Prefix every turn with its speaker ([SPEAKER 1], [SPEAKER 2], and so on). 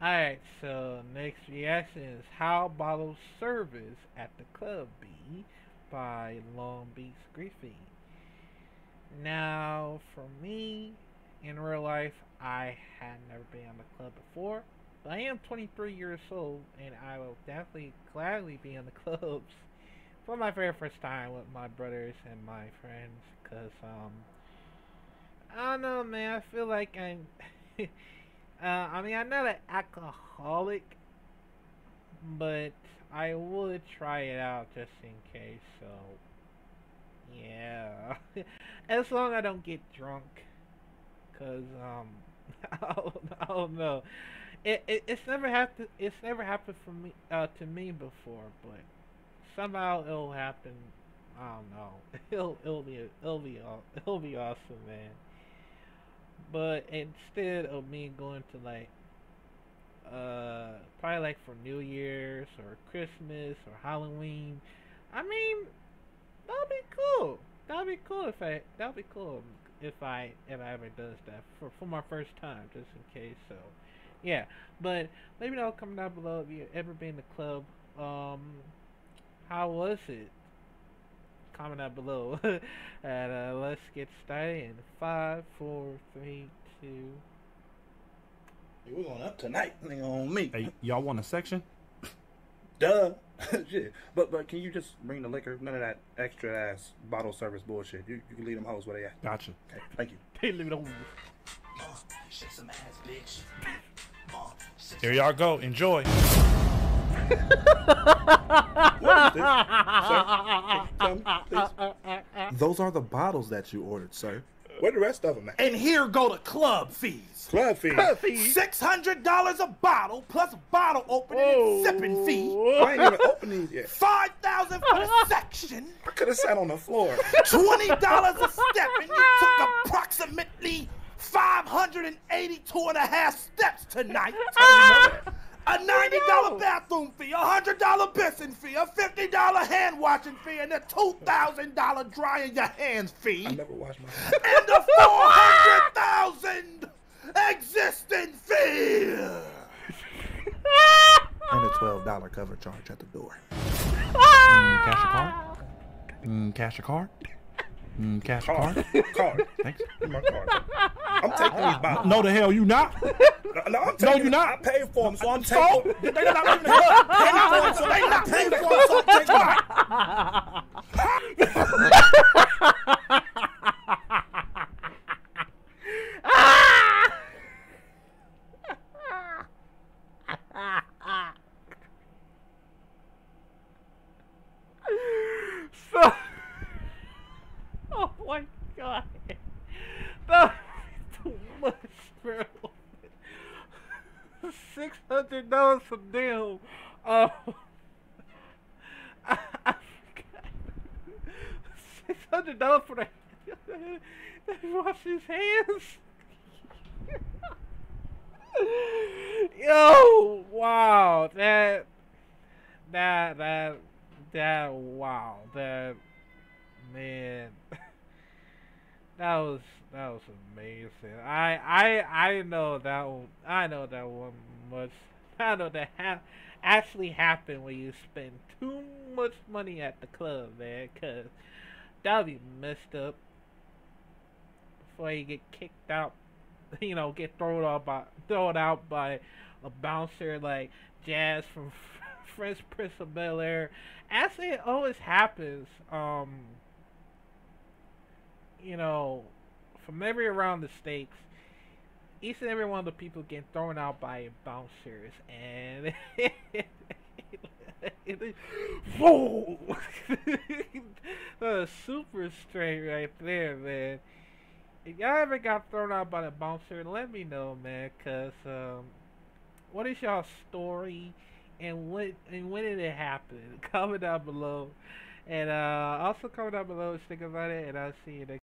[SPEAKER 1] Alright, so next reaction is How Bottles Service at the Club B by Long Beach Griffy. Now, for me, in real life, I had never been on the club before. But I am 23 years old, and I will definitely gladly be in the clubs for my very first time with my brothers and my friends. Cause um, I don't know, man. I feel like I'm. Uh, I mean, I'm not an alcoholic, but I would try it out just in case. So, yeah, as long as I don't get drunk, cause um, I don't, I don't know. It, it it's never happened. It's never happened for me uh, to me before, but somehow it'll happen. I don't know. It'll it'll be it'll be it'll be awesome, man. But instead of me going to like uh probably like for New Year's or Christmas or Halloween, I mean that'd be cool. That'd be cool if I that'd be cool if I if I ever does that for for my first time, just in case. So yeah, but maybe that'll come down below if you ever been to club. Um, how was it? Comment down below. and uh, let's get started in five, four, three, two.
[SPEAKER 2] Hey, we're going up tonight. Nigga on me.
[SPEAKER 3] Hey, y'all want a section?
[SPEAKER 2] Duh. Shit. But but can you just bring the liquor? None of that extra ass bottle service bullshit. You, you can leave them hoes where they at.
[SPEAKER 3] Gotcha.
[SPEAKER 2] Okay, thank you.
[SPEAKER 1] They leave it on.
[SPEAKER 3] Here y'all go. Enjoy.
[SPEAKER 2] What is this? Sir, tell me, please.
[SPEAKER 4] Those are the bottles that you ordered, sir.
[SPEAKER 2] Where the rest of them at?
[SPEAKER 5] And here go the club fees.
[SPEAKER 2] Club fee.
[SPEAKER 5] Six hundred dollars a bottle plus bottle opening and sipping fee.
[SPEAKER 2] I ain't even opened these yet.
[SPEAKER 5] Five thousand for the section.
[SPEAKER 2] I could have sat on the floor.
[SPEAKER 5] Twenty dollars a step, and you took approximately 582 and a half steps tonight. A $90 bathroom fee, a $100 pissing fee, a $50 hand washing fee, and a $2,000 drying your hands fee.
[SPEAKER 2] I never washed my
[SPEAKER 5] and a 400,000 existing fee.
[SPEAKER 4] And a $12 cover charge at the door.
[SPEAKER 3] Mm, cash a card? Mm, cash a card? Mm, cash
[SPEAKER 2] card.
[SPEAKER 3] card?
[SPEAKER 2] Card.
[SPEAKER 3] Thanks.
[SPEAKER 2] Give my card. I'm taking these bottles.
[SPEAKER 3] No, the hell you not.
[SPEAKER 2] No, I'm taking,
[SPEAKER 3] you're not.
[SPEAKER 2] I paid for them, so I'm
[SPEAKER 3] So?
[SPEAKER 2] taking them. They're not paying for them, so they not paying for them, so I'm taking them.
[SPEAKER 1] So, oh my god, that was too much, bro. Them. Oh, I, I. Six hundred dollars for the wash his hands. Yo, wow, that, that, that, that, wow, that, man, that was, that was amazing. I, I, I know that one, I know that one much, Know that ha- actually happen when you spend too much money at the club, man, cause that'll be messed up before you get kicked out you know, get thrown out by thrown out by a bouncer like Jazz from Fresh Prince of Bel Air. As it always happens, um, you know, from every around the states, each and every one of the people get thrown out by bouncers, and whoa, that's super straight right there, man if y'all ever got thrown out by the bouncer, let me know, man. Cause um, what is y'all story, and what and when did it happen? Comment down below, and uh, also comment down below, and think about it, and I'll see you next.